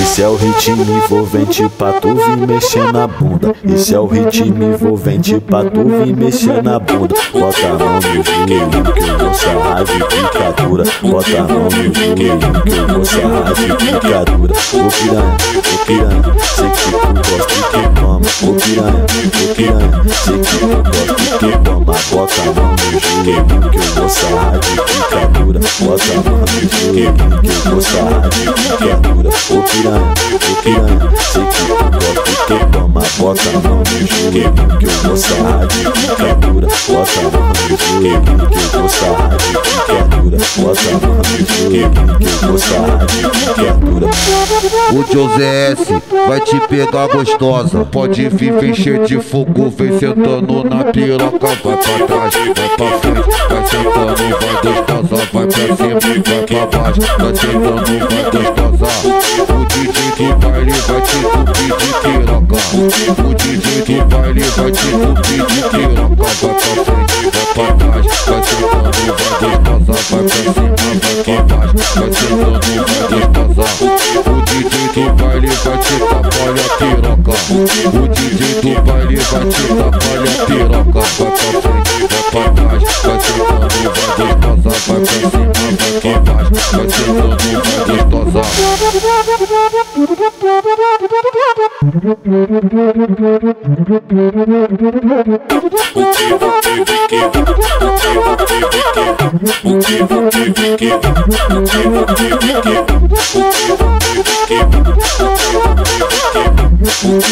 Esse é o ritmo envolvente pra tu vir mexer na bunda. Esse é o ritmo envolvente pra tu vir mexer na bunda. Bota a mão no joelho que eu vou sarrar de picadura. Bota a mão no joelho que eu vou sarrar de picadura. Ô piranha, ô piranha, sei que tu gosta que toma. Ô piranha, ô piranha, sei que tu eu vou sarrar de picadura. Bota a mão no joelho que eu vou sarrar de picadura. Ô piranha, ô piranha, sei que tu gosta de que toma. Bota a mão no joelho que eu sarrar de picadura. Bota a mão no joelho que eu sarrar de picadura. Bota a mão no joelho que eu sarrar de. O José S vai te pegar gostosa. Pode vir, vem cheio de fogo, vem sentando na piroca. Vai pra trás, vai pra frente, vai sentando, vai gostosa. Vai pra cima, vai pra baixo, vai sentando, vai gostosa. O DJ do baile vai te entupir de piroca. O DJ do baile vai te entupir de piroca. Vai pra frente, vai pra trás, vai sentando, vai gostosa. Vai pra cima, vai te tapar a piroca. O DJ do baile vai te tapar a piroca. Vai pra frente, vai pra trás, vai sentando, vai gostosa. Vai pra cima, vai pra baixo, vai sentando, vai gostosa. Thank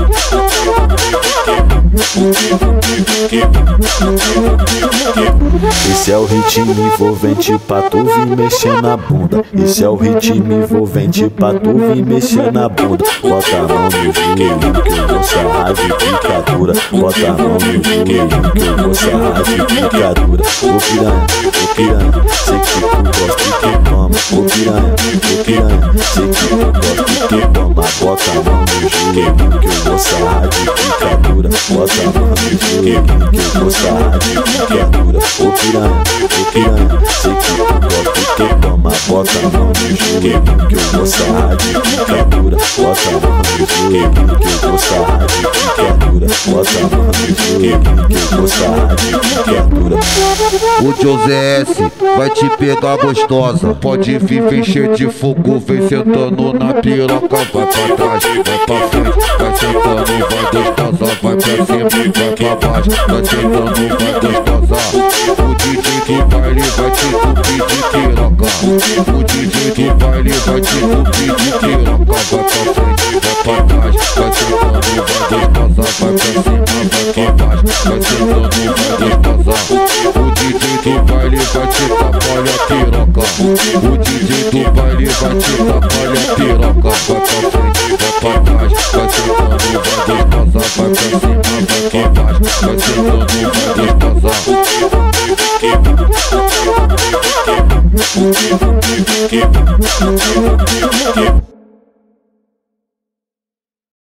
you. Esse é o ritmo envolvente pra tu vir mexer na bunda. Esse é o ritmo envolvente pra tu vir mexer na bunda. Bota a mão no joelho que eu vou sarrar de picadura. Bota a mão no joelho que eu vou sarrar de picadura. Ô piranha, ô piranha, sei que tu gosta de que toma. Ô piranha, ô piranha, sei que tu gosta de que toma. Bota a mão no joelho que eu vou sarrar de picadura. Bota a mão joelho que eu vou sarrar de picadura. Ô piranha, ô piranha, sei que tu gosta de que toma. Bota a mão no joelho que eu sarrar de picadura. Bota a mão no joelho que eu sarrar de picadura. Que. O José S vai te pegar gostosa. Pode vir, vem cheio de fogo, vem sentando na piroca. Vai pra trás, vai pra frente, vai sentando, vai gostosa. Vai pra cima, vai pra baixo, vai sentando, vai gostosa. O DJ do baile vai te entupir de piroca. O DJ do baile vai te entupir de piroca. Vai pra frente, vai pra trás, vai sentando, vai gostosa. O DJ do baile vai te tapar a piroca. O DJ do baile vai te tapar a piroca. Vai pra vai pra trás, vai sentando, vai gostosa. Vai pra cima, vai pra baixo, vai sentando, vai gostosa.